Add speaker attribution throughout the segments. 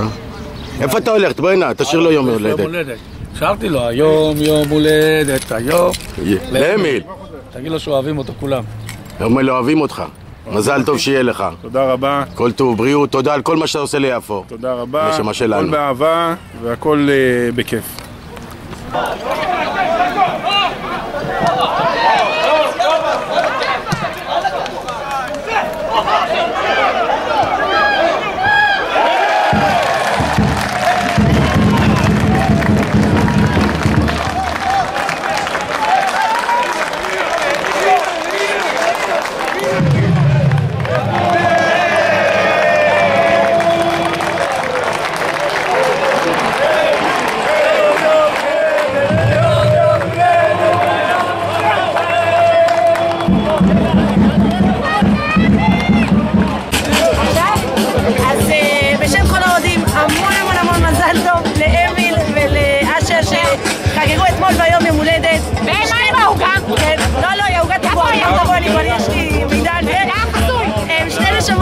Speaker 1: טוב. איפה אתה הולך? בוא הנה, תשאיר לו יום הולדת.
Speaker 2: שרתי לו, היום יום הולדת, היום.
Speaker 1: לאמיל.
Speaker 2: תגיד לו שאוהבים אותו כולם.
Speaker 1: אומר לו, אוהבים אותך. מזל טוב שיהיה לך.
Speaker 3: תודה רבה.
Speaker 1: כל טוב, בריאות, תודה על כל מה שאתה עושה ליפו.
Speaker 3: תודה רבה.
Speaker 1: נשמה שלנו.
Speaker 3: הכל באהבה והכל אה, בכיף.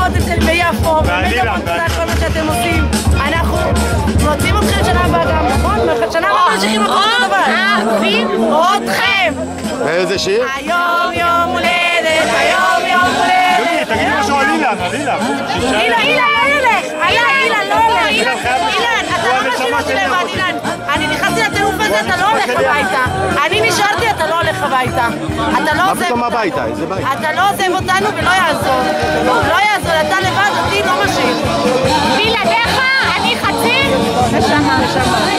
Speaker 4: אצל ביפו, באמת כל מה שאתם עושים. אנחנו רוצים אתכם שנה הבאה גם, נכון? שנה הבאה ממשיכים אותו דבר.
Speaker 5: אוהבים
Speaker 4: אתכם!
Speaker 1: איזה שיר?
Speaker 4: היום יום הולדת, היום יום הולדת.
Speaker 3: תגידי משהו על אילן, על אילן.
Speaker 4: אילן, אילן לא ילך! אילן, אילן לא ילך! אילן, אתה לא משאיר אותי לבד, אילן. אני נכנסתי לטירוף הזה, אתה לא הולך הביתה. אני הולך הביתה. אתה לא
Speaker 1: מה
Speaker 4: עוזב...
Speaker 1: פתאום הביתה? איזה בית?
Speaker 4: אתה לא עוזב אותנו ולא יעזור. לא יעזור, אתה לבד, אותי לא משאיר.
Speaker 5: בלעדיך אני חצי
Speaker 4: נשמה, נשמה.